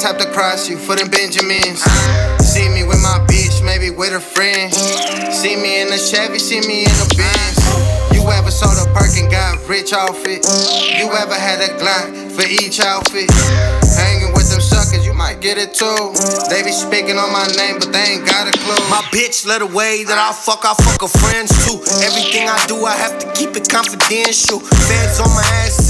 type to cross you for them Benjamins. See me with my bitch, maybe with a friend. See me in a Chevy, see me in a Benz. You ever sold a perk and got rich off it? You ever had a Glock for each outfit? Hanging with them suckers, you might get it too. They be speaking on my name, but they ain't got a clue. My bitch let away that I fuck, I fuck her friends too. Everything I do, I have to keep it confidential. Feds on my ass,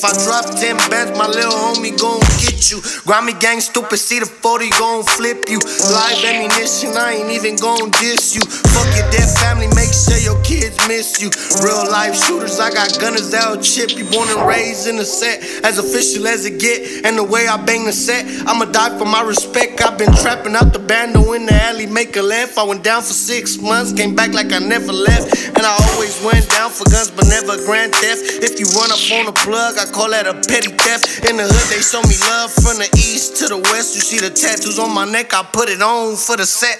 If I drop 10 bands, my little homie gon' get you. Grimy gang stupid, see the 40 gon' flip you. Live ammunition, I ain't even gon' diss you. Fuck your dead family, make sure your kids miss you. Real life shooters, I got gunners that'll chip you. Born and raised in the set, as official as it get. And the way I bang the set, I'ma die for my respect. I've been trapping out the bando in the alley, make a left. I went down for six months, came back like I never left. And I always went down for guns, but never grand theft. If you run up on a plug, I call that a petty theft. In the hood, they show me love from the east to the west. You see the tattoos on my neck, I put it on for the set.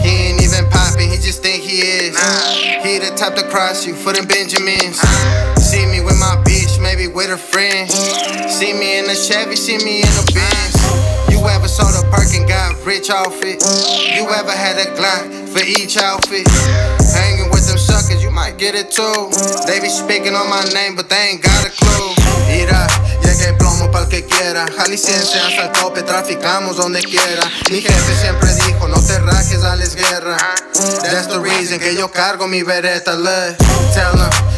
He ain't even poppin', he just think he is. He the type to cross you for them Benjamins. See me with my bitch, maybe with a friend. See me in a Chevy, see me in a Benz. You ever a perk and got rich off it? You ever had a Glock for each outfit? Hanging with get it too. They be speaking on my name, but they ain't got a clue. Mira, llegué plomo pa'l que quiera. Jalisciense hasta el tope, traficamos donde quiera. Mi jefe siempre dijo, no te rajes, dales guerra. That's the reason que yo cargo mi bereta. Look, tell I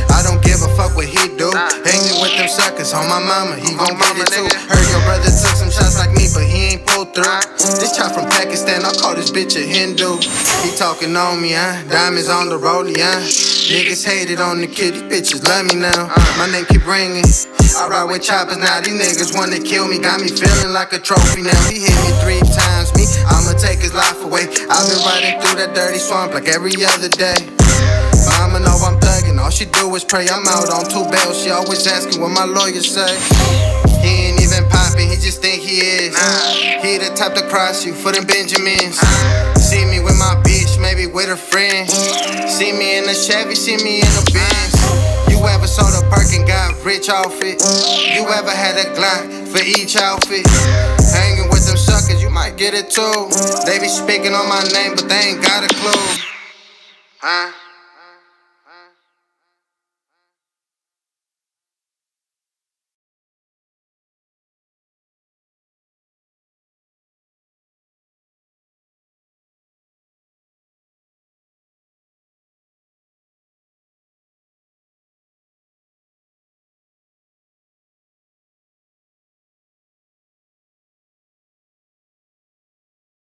don't fuck what he do. Hanging with them suckers on my mama, he gon' get it too. Heard your brother took some shots like me, but he ain't pulled through. This child from Pakistan, I call this bitch a Hindu. He talking on me, huh? Diamonds on the rollie, huh? Niggas hated on the kid, these bitches love me now. Uh. My name keep ringing. I ride with choppers now, these niggas wanna kill me. Got me feeling like a trophy now. He hit me three times, me, I'ma take his life away. I've been riding through that dirty swamp like every other day. Mama know I'm she do is pray. I'm out on two bells, she always asking what my lawyers say. He ain't even poppin', he just think he is. He the type to cross you for them Benjamins. See me with my bitch, maybe with a friend. See me in a Chevy, see me in a Benz. You ever sold a perk and got rich off it? You ever had a Glock for each outfit? Hanging with them suckers, you might get it too. They be speaking on my name, but they ain't got a clue. Huh?